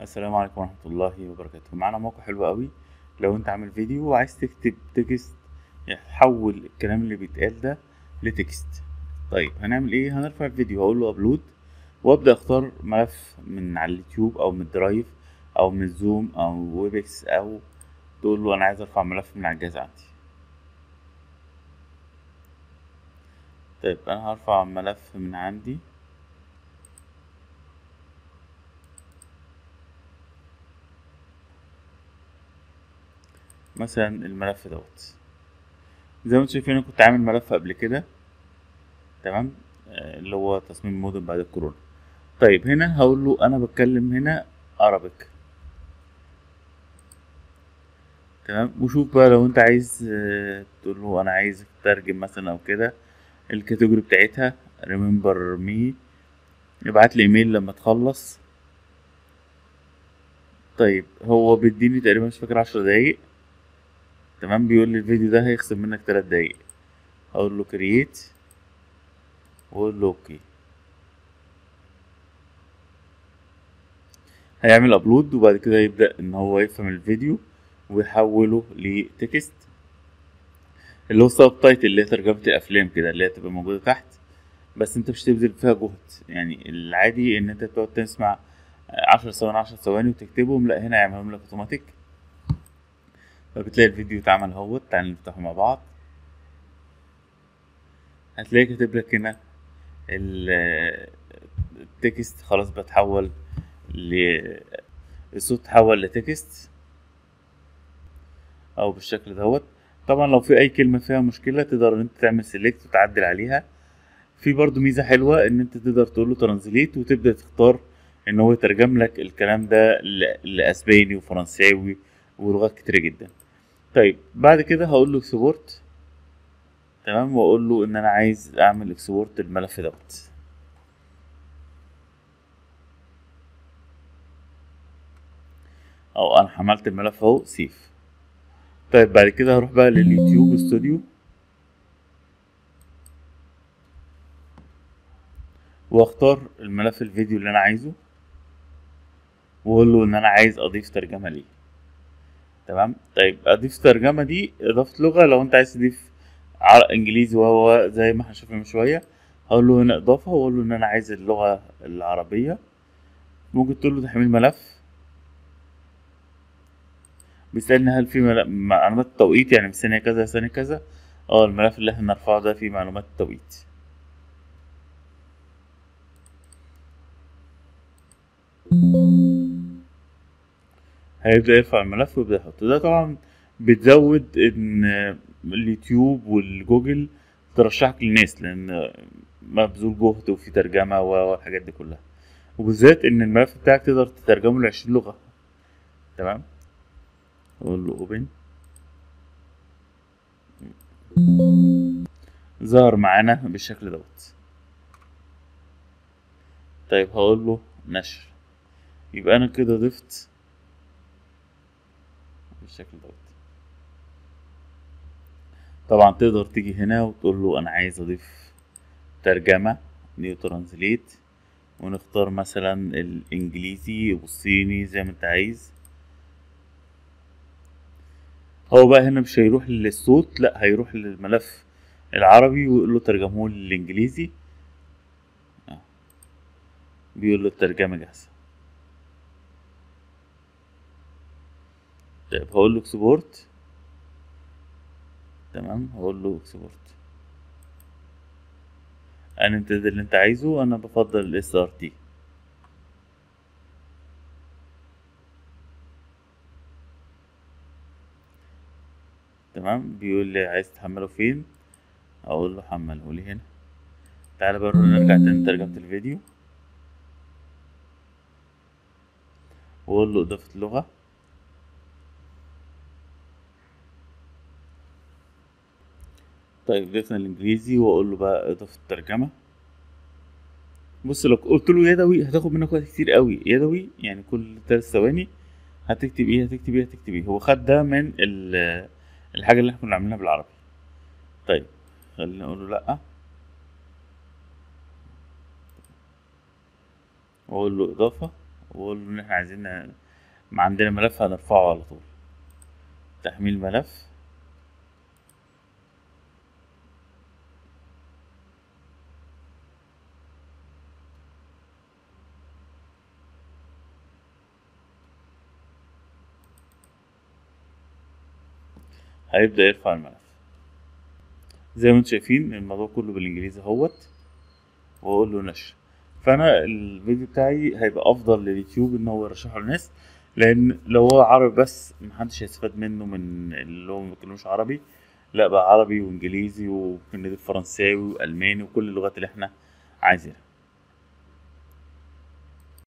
السلام عليكم ورحمة الله وبركاته. معانا موقع حلو قوي. لو انت عامل فيديو وعايز تكتب text يحول الكلام اللي بيتقال ده ل text. طيب هنعمل إيه؟ هنرفع الفيديو هقول له upload وابدأ اختار ملف من على اليوتيوب أو من ال Drive أو من ال Zoom أو Webex أو تقول له أنا عايز أرفع ملف من على الجهاز عندي. طيب أنا هرفع ملف من عندي. مثلا الملف دوت. زي ما أنتم شايفين أنا كنت عامل ملف قبل كده. تمام؟ آه، اللي هو تصميم مدن بعد الكورونا. طيب هنا هقول له أنا بتكلم هنا Arabic. تمام؟ وشوف بقى لو انت عايز آه، تقول له أنا عايز تترجم مثلا أو كده الكاتيجوري بتاعتها remember me. ابعت لي ايميل لما تخلص. طيب هو بيديني تقريبا مش فاكر عشر دقايق. تمام؟ بيقول لي الفيديو ده هيخصم منك تلات دقايق. أقول له create واقول له okay هيعمل upload وبعد كده يبدأ إن هو يفهم الفيديو ويحوله ل text اللي هو subtitle اللي هي ترجمة الأفلام كده اللي هي تبقى موجودة تحت. بس أنت مش تبذل فيها جهد. يعني العادي إن أنت تقعد تسمع عشر ثواني عشر ثواني وتكتبهم لأ هنا يعملهم لك اوتوماتيك فبتلاقي الفيديو اتعمل اهوت تعالى نفتحه مع بعض. هتلاقي كاتب لك هنا ال- ال text خلاص بتحول الصوت تحول ل text أو بالشكل دوت. طبعا لو في أي كلمة فيها مشكلة تقدر إن أنت تعمل select وتعدل عليها. في برضو ميزة حلوة إن أنت تقدر تقول له translate وتبدأ تختار إن هو يترجم لك الكلام ده لأسباني وفرنساوي ولغات كتيرة جدا. طيب بعد كده هقول له export تمام؟ وأقول له إن أنا عايز أعمل export الملف دوت. أو أنا حملت الملف أهو save. طيب بعد كده هروح بقى لل YouTube Studio. وأختار الملف الفيديو اللي أنا عايزه. وأقول له إن أنا عايز أضيف ترجمة ليه. تمام؟ طيب أضيف ترجمة دي إضافة لغة لو أنت عايز تضيف إنجليزي وهو زي ما إحنا شفنا من شوية هقول له هنا إضافة وأقول له إن أنا عايز اللغة العربية. ممكن تقول له تحميل ملف. بيسألني هل في معلومات التوقيت يعني من ثانية كذا ثانية كذا. آه الملف اللي إحنا نرفعه ده فيه معلومات التوقيت هيبدأ يرفع الملف ويبدأ يحطه ده طبعا بتزود إن اليوتيوب والجوجل ترشحك للناس لأن مبذول جهد وفي ترجمة والحاجات دي كلها. وبالذات إن الملف بتاعك تقدر تترجمه لعشرين لغة. تمام؟ أقول له open ظهر معانا بالشكل دوت. طيب هقول له نشر. يبقى أنا كده ضفت بالشكل دوت. طبعا تقدر تيجي هنا وتقول له أنا عايز أضيف ترجمة new translate ونختار مثلا الإنجليزي والصيني زي ما أنت عايز. هو بقى هنا مش هيروح للصوت لأ هيروح للملف العربي ويقول له ترجمه لي للإنجليزي. آه. بيقول له الترجمة جاهزة. طيب هقول له export تمام هقول له export أنا ده اللي أنت عايزه أنا بفضل ال SRT تمام بيقول لي عايز تحمله فين؟ أقول له حمله لي هنا. تعالى بقى نرجع تاني ترجمة الفيديو. واقول له إضافة لغة. طيب ضفنا الإنجليزي وأقول له بقى اضافة ترجمة بص لو قلت له يدوي هتاخد منك وقت كتير قوي. يدوي يعني كل ثلاث ثواني هتكتب إيه هتكتب إيه هتكتب إيه. هو خد ده من ال- الحاجة اللي إحنا كنا عاملينها بالعربي. طيب خلينا نقول له لأ. وأقول له إضافة وأقول له إن إحنا عايزين ما عندنا ملف هنرفعه على طول. تحميل ملف. هيبدأ يرفع الملف. زي ما أنتم شايفين الموضوع كله بالإنجليزي أهوت وأقول له نشر. فأنا الفيديو بتاعي هيبقى أفضل لليوتيوب إن هو يرشحه للناس لأن لو هو عربي بس محدش هيستفاد منه من اللي هو ما بيتكلموش عربي. لا بقى عربي وإنجليزي وممكن فرنساوي وألماني وكل اللغات اللي إحنا عايزينها.